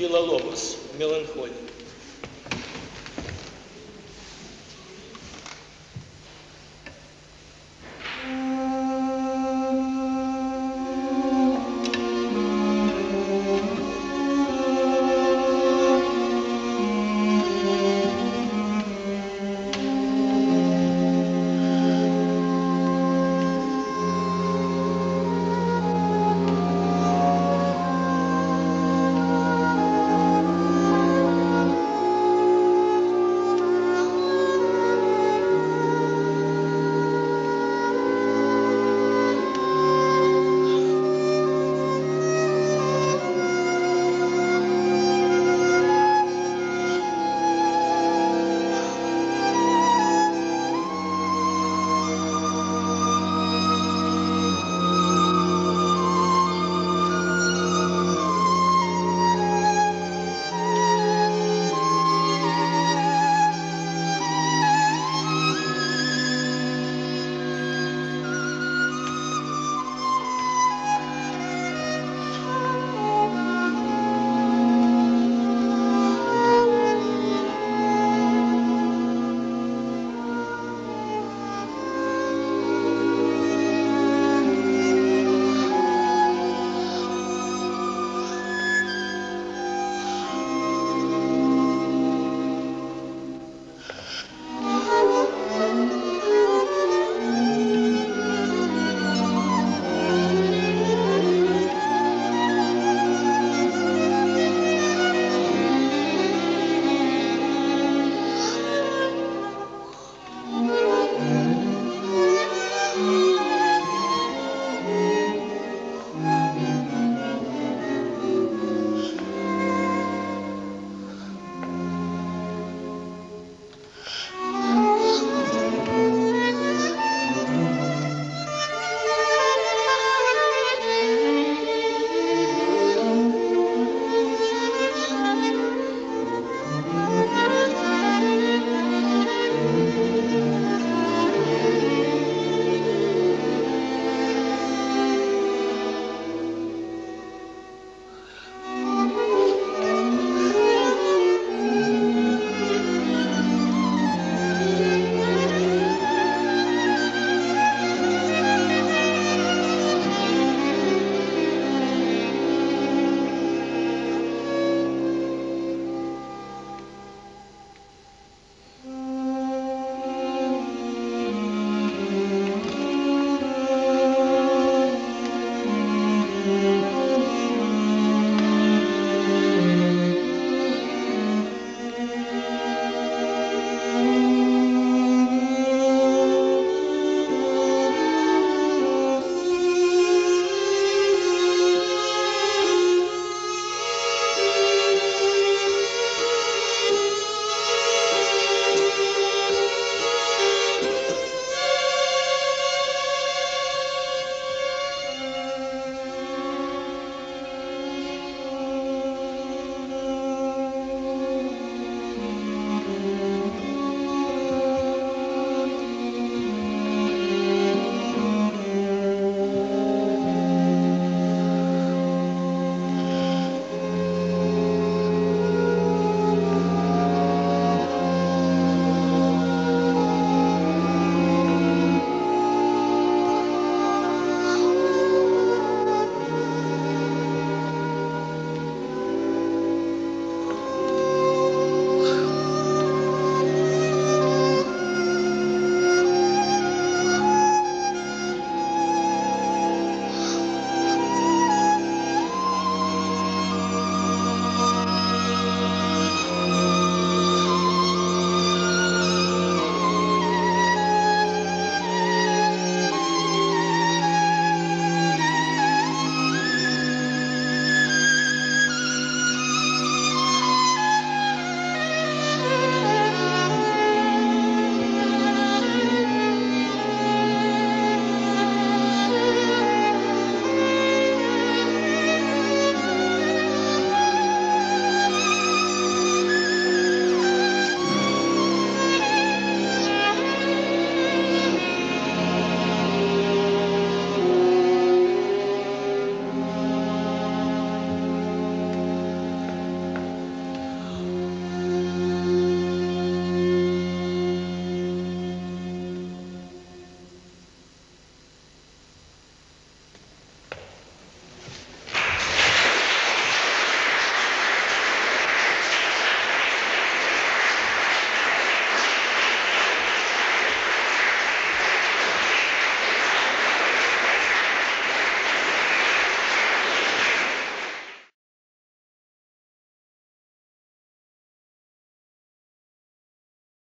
Vila Lobos, Melancólia.